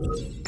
you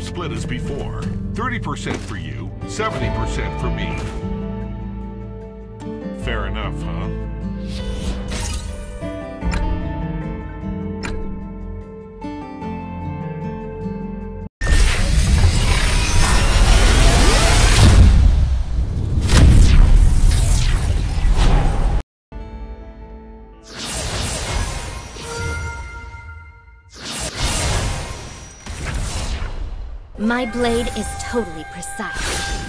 split as before. 30% for you, 70% for me. Fair enough, huh? My blade is totally precise.